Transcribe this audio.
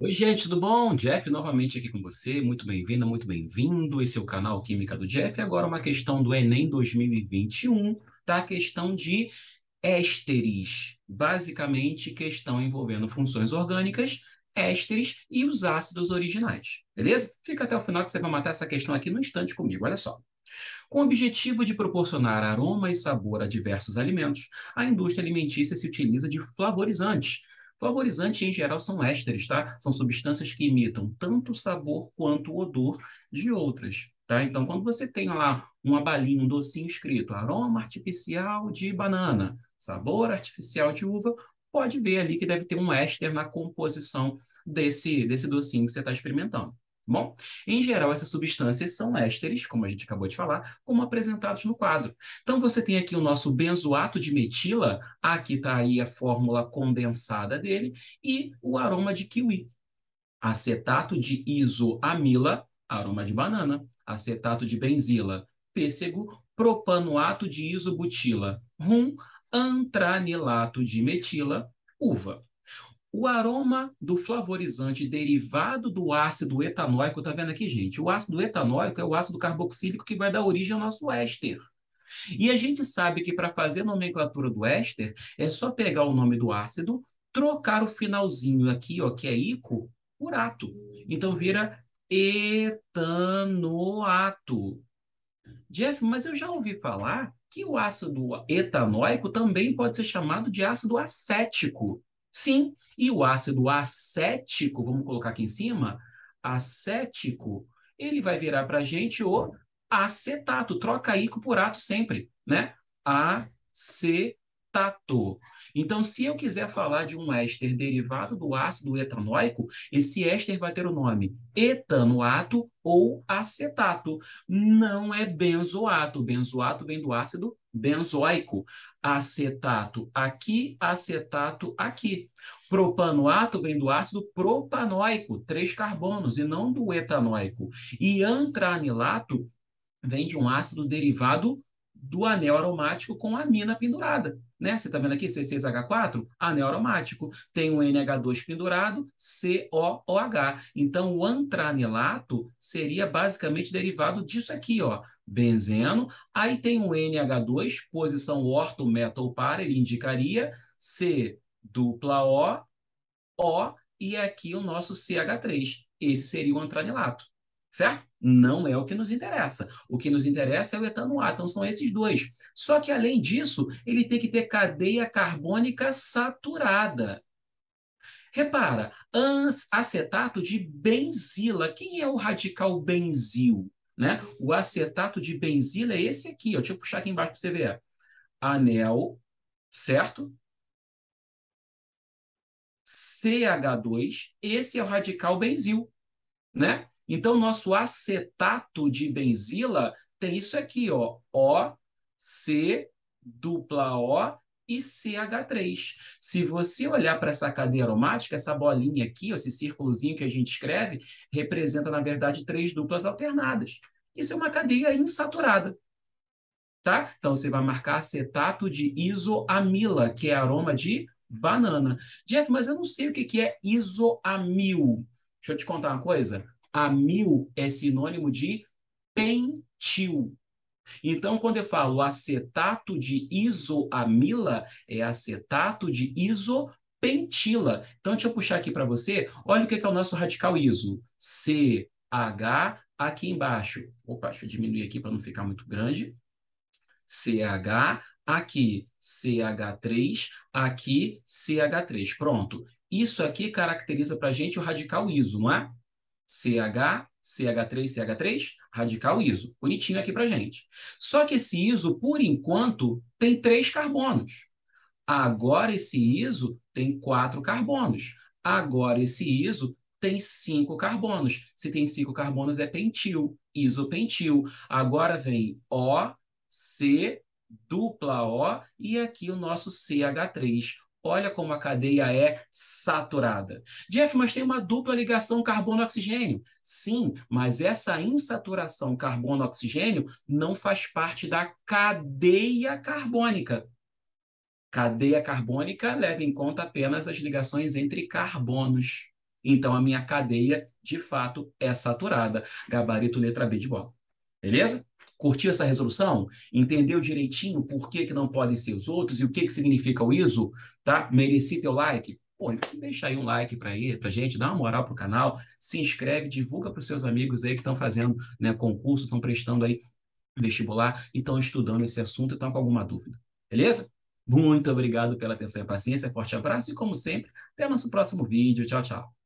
Oi, gente, tudo bom? Jeff novamente aqui com você. Muito bem-vinda, muito bem-vindo. Esse é o canal Química do Jeff. Agora uma questão do Enem 2021, tá? Questão de ésteres. Basicamente, questão envolvendo funções orgânicas, ésteres e os ácidos originais. Beleza? Fica até o final que você vai matar essa questão aqui no instante comigo. Olha só. Com o objetivo de proporcionar aroma e sabor a diversos alimentos, a indústria alimentícia se utiliza de flavorizantes Flavorizantes, em geral, são ésteres, tá? São substâncias que imitam tanto o sabor quanto o odor de outras, tá? Então, quando você tem lá uma balinha, um docinho escrito aroma artificial de banana, sabor artificial de uva, pode ver ali que deve ter um éster na composição desse, desse docinho que você está experimentando. Bom, em geral, essas substâncias são ésteres, como a gente acabou de falar, como apresentados no quadro. Então, você tem aqui o nosso benzoato de metila, aqui está aí a fórmula condensada dele, e o aroma de kiwi. Acetato de isoamila, aroma de banana. Acetato de benzila, pêssego. Propanoato de isobutila, rum. Antranilato de metila, uva. O aroma do flavorizante derivado do ácido etanóico, tá vendo aqui, gente? O ácido etanóico é o ácido carboxílico que vai dar origem ao nosso éster. E a gente sabe que para fazer a nomenclatura do éster é só pegar o nome do ácido, trocar o finalzinho aqui, ó, que é ico, por ato. Então vira etanoato. Jeff, mas eu já ouvi falar que o ácido etanóico também pode ser chamado de ácido acético. Sim, e o ácido acético, vamos colocar aqui em cima, acético, ele vai virar para a gente o acetato. Troca íco por ato sempre, né? Acetato. Então, se eu quiser falar de um éster derivado do ácido etanóico, esse éster vai ter o nome etanoato ou acetato. Não é benzoato. Benzoato vem do ácido benzoico. Acetato aqui, acetato aqui. Propanoato vem do ácido propanóico, três carbonos, e não do etanóico. E antranilato vem de um ácido derivado do anel aromático com a amina pendurada. Né? Você está vendo aqui C6H4? Anel aromático. Tem um NH2 pendurado, COOH. Então, o antranilato seria basicamente derivado disso aqui, ó, benzeno. Aí tem um NH2, posição orto metal par, ele indicaria C dupla O, O, e aqui o nosso CH3. Esse seria o antranilato certo? Não é o que nos interessa. O que nos interessa é o etanoato. Então, são esses dois. Só que, além disso, ele tem que ter cadeia carbônica saturada. Repara, acetato de benzila. Quem é o radical benzil? Né? O acetato de benzila é esse aqui. Ó. Deixa eu puxar aqui embaixo para você ver. Anel, certo? CH2, esse é o radical benzil, né? Então, nosso acetato de benzila tem isso aqui, ó, O, C, dupla O e CH3. Se você olhar para essa cadeia aromática, essa bolinha aqui, ó, esse círculozinho que a gente escreve, representa, na verdade, três duplas alternadas. Isso é uma cadeia insaturada. Tá? Então, você vai marcar acetato de isoamila, que é aroma de banana. Jeff, mas eu não sei o que é isoamil. Deixa eu te contar uma coisa. Amil é sinônimo de pentil. Então, quando eu falo acetato de isoamila, é acetato de isopentila. Então, deixa eu puxar aqui para você. Olha o que é o nosso radical iso. CH aqui embaixo. Opa, deixa eu diminuir aqui para não ficar muito grande. CH, aqui CH3, aqui CH3. Pronto. Isso aqui caracteriza para a gente o radical iso, não é? CH, CH3, CH3, radical iso. Bonitinho aqui para gente. Só que esse iso, por enquanto, tem três carbonos. Agora esse iso tem quatro carbonos. Agora esse iso tem cinco carbonos. Se tem cinco carbonos, é pentil, isopentil. Agora vem O, C, dupla O, e aqui o nosso CH3. Olha como a cadeia é saturada. Jeff, mas tem uma dupla ligação carbono-oxigênio. Sim, mas essa insaturação carbono-oxigênio não faz parte da cadeia carbônica. Cadeia carbônica leva em conta apenas as ligações entre carbonos. Então a minha cadeia, de fato, é saturada. Gabarito letra B de bola. Beleza? Curtiu essa resolução? Entendeu direitinho por que, que não podem ser os outros e o que, que significa o ISO? Tá? Mereci teu like? Pô, deixa aí um like para pra gente, dá uma moral pro canal, se inscreve, divulga para os seus amigos aí que estão fazendo né, concurso, estão prestando aí vestibular e estão estudando esse assunto e estão com alguma dúvida. Beleza? Muito obrigado pela atenção e paciência, forte abraço e, como sempre, até nosso próximo vídeo. Tchau, tchau.